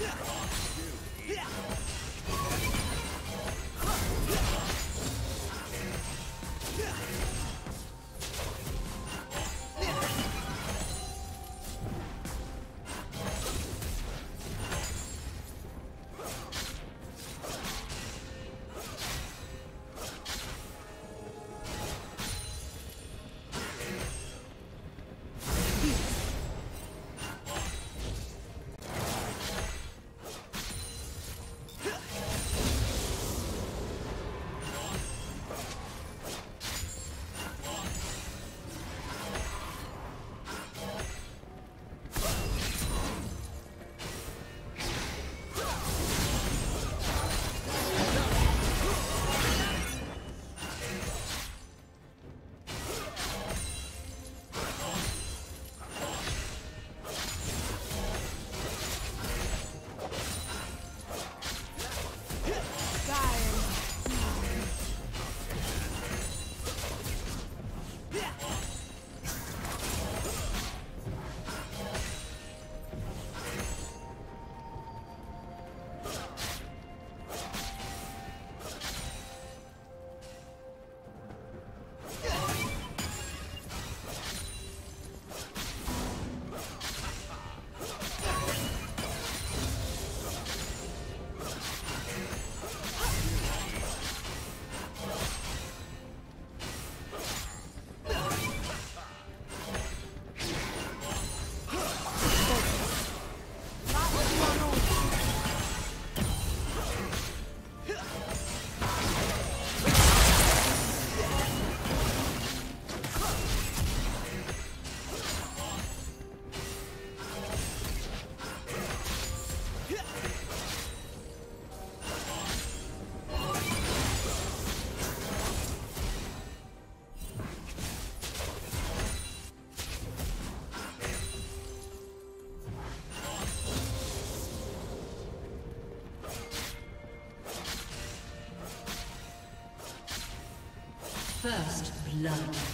Yeah. Blood.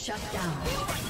Shut down.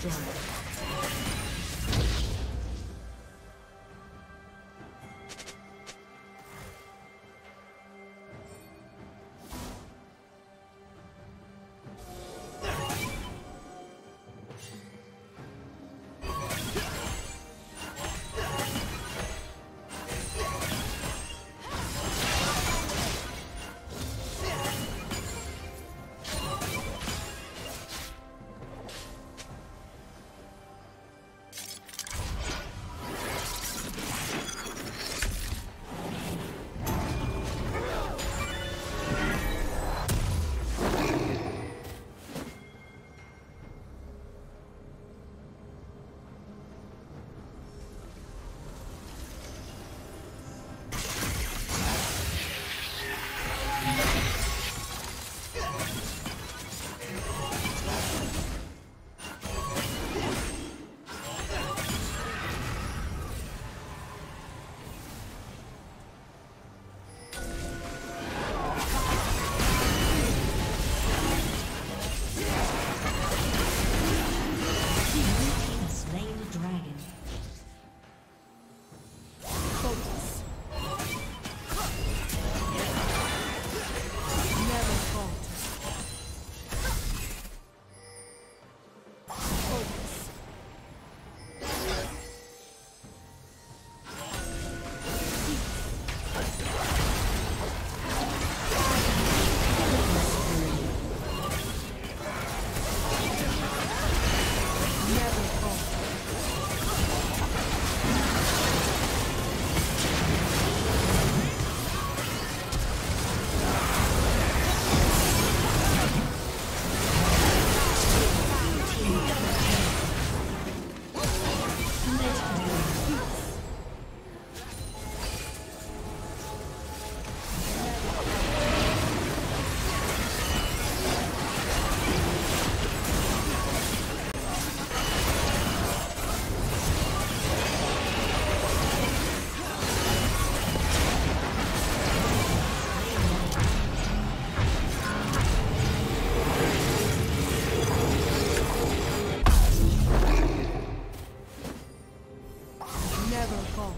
这样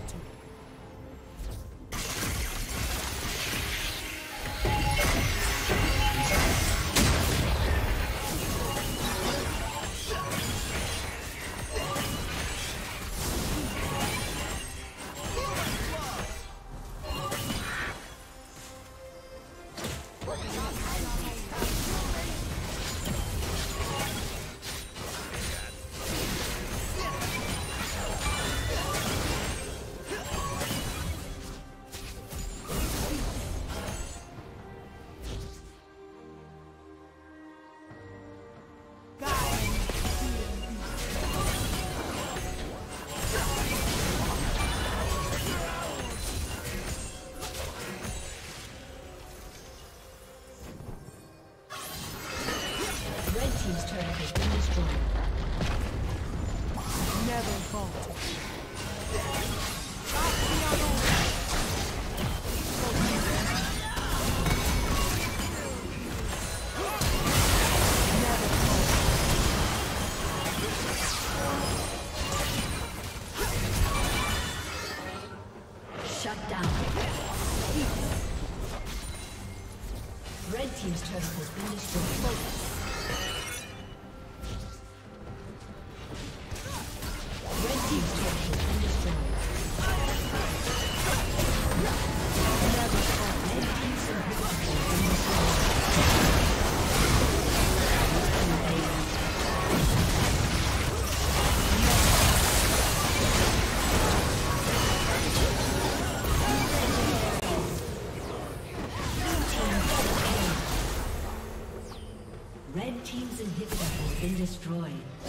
exalted. Double vault. destroyed.